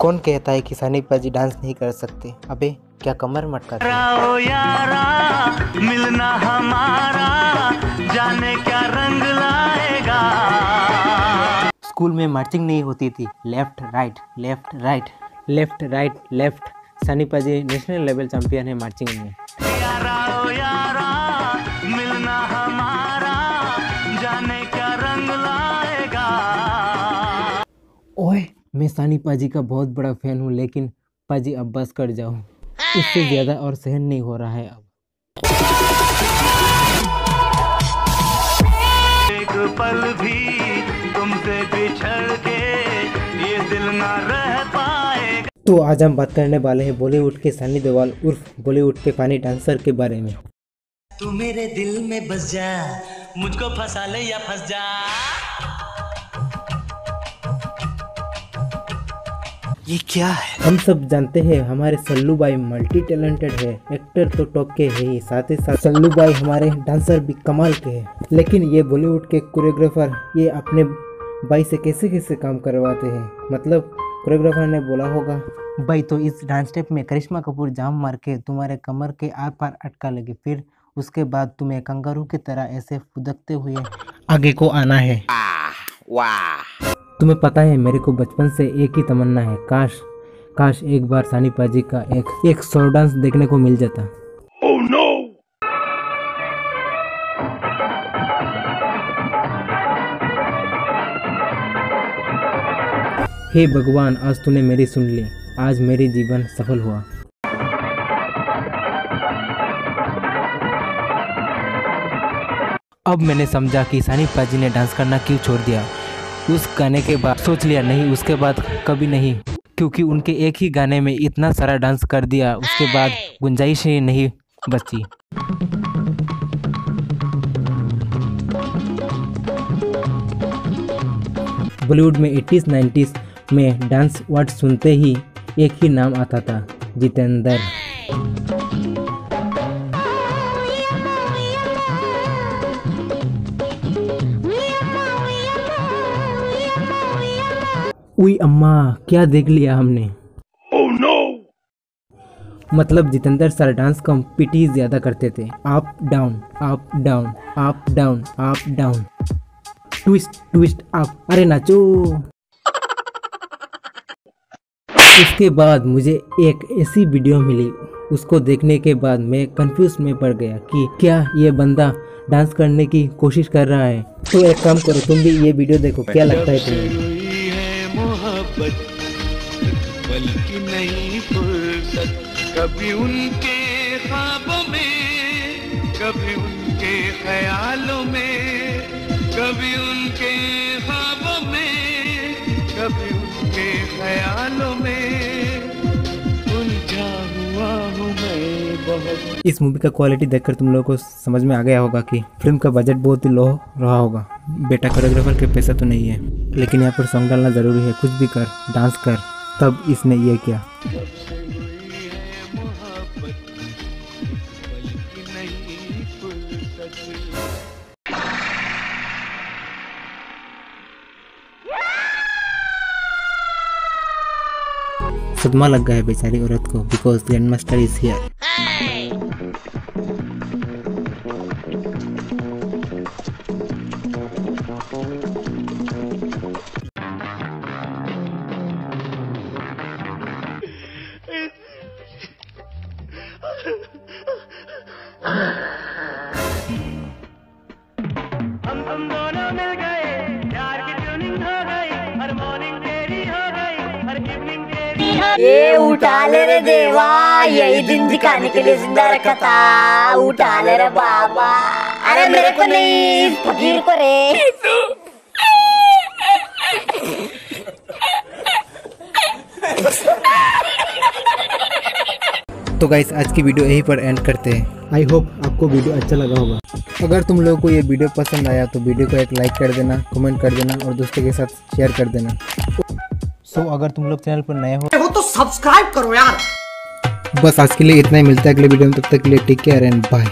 कौन कहता है कि सानी पाजी डांस नहीं कर सकते? अबे क्या कमर मटका यारा मिलना हमारा जाने क्या रंग लाएगा। स्कूल में मार्चिंग नहीं होती थी। Left right left right left right left Sunny paaji national level champion है मार्चिंग में। यारा यारा मिलना हमारा जाने क्या रंग लाएगा। ओए मैं सानी पाजी का बहुत बड़ा फ़ैन हूँ लेकिन पाजी अब बस कर जाओ। इससे ज़्यादा और सहन नहीं हो रहा है अब। एक पल भी तुमसे बिछड़ के ये दिल ना रह पाएगा। तो आज हम बात करने वाले हैं बॉलीवुड के सनी देवाल उर्फ़ बॉलीवुड के पानी डांसर के बारे में। तू मेरे दिल में बस जा मुझको फंसा ले या फंस जा। ये क्या है? हम सब जानते हैं हमारे सल्लू भाई मल्टी टैलेंटेड है। एक्टर तो टॉप के है ही साथ ही साथ सल्लू भाई हमारे डांसर भी कमाल के हैं। लेकिन ये बॉलीवुड के कोरियोग्राफर ये अपने भाई से कैसे कैसे काम करवाते हैं? मतलब कोरियोग्राफर ने बोला होगा भाई तो इस डांस स्टेप में करिश्मा कपूर जाम मार के तुम्हारे कमर के आर पार अटका लगे। फिर उसके बाद तुम्हें कंगारू की तरह ऐसे फुदकते हुए आगे को आना है। तुम्हें पता है मेरे को बचपन से एक ही तमन्ना है। काश काश एक बार सानी पाजी का एक एक सौ डांस देखने को मिल जाता। Oh, no! हे भगवान आज तूने मेरी सुन ली। आज मेरी जीवन सफल हुआ। अब मैंने समझा कि सानी पाजी ने डांस करना क्यों छोड़ दिया। उस गाने के बाद सोच लिया नहीं उसके बाद कभी नहीं। क्योंकि उनके एक ही गाने में इतना सारा डांस कर दिया उसके बाद गुंजाइश ही नहीं बची बॉलीवुड में 80s 90s में डांस वर्ड सुनते ही एक ही नाम आता था जितेंद्र। उई अम्मा क्या देख लिया हमने? Oh, no! मतलब जितेंद्र सर डांस कॉम्पिटी ज़्यादा करते थे। Up down up down up down up down twist twist up अरे नाचो। उसके बाद मुझे एक ऐसी वीडियो मिली। उसको देखने के बाद मैं कंफ्यूज में पड़ गया कि क्या ये बंदा डांस करने की कोशिश कर रहा है। तो एक काम करो तुम भी ये वीडियो देखो क्या लगता है तुम्हें? मोहब्बत बल्कि नहीं फुर्सत। कभी उनके ख्वाबों में, कभी उनके ख्यालों में, कभी उनके ख्वाबों में, कभी उनके ख्यालों में। इस मूवी का क्वालिटी देखकर तुम लोगों को समझ में आ गया होगा कि फ़िल्म का बजट बहुत ही लो रहा होगा। बेटा कोरियोग्राफर के पैसा तो नहीं है, लेकिन यहाँ पर सॉन्ग डालना ज़रूरी है। कुछ भी कर डांस कर, तब इसने ये किया। सदमा लग गया है बेचारी औरत को because grand master is here ये उठा ले रे देवा यही दिन दिखाने के लिए ज़िंदा रखा था। उठा ले रे बाबा। अरे मेरे को नहीं इस फकीर को रे। तो गाइस आज की वीडियो यहीं पर एंड करते हैं। आई होप आपको वीडियो अच्छा लगा होगा। अगर तुम लोगों को ये वीडियो पसंद आया तो वीडियो को एक लाइक कर देना कमेंट कर देना और दोस्तों के साथ शेयर कर देना। सो अगर तुम लोग चैनल पर नए हो सब्सक्राइब करो यार। बस आज के लिए इतना ही, मिलता है अगले वीडियो में, तब तक के लिए टेक केयर एंड बाय